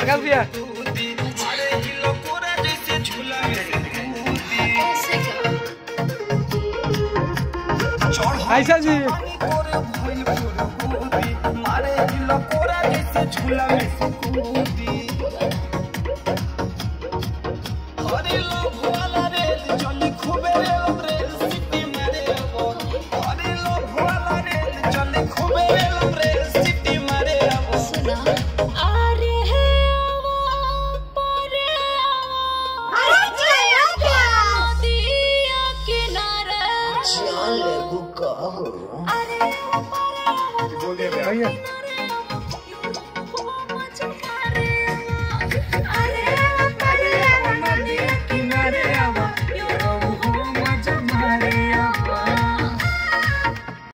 अगल भैया। ऐसा जी। झूला में लेबू का हो। अरे बोल दिया भैया।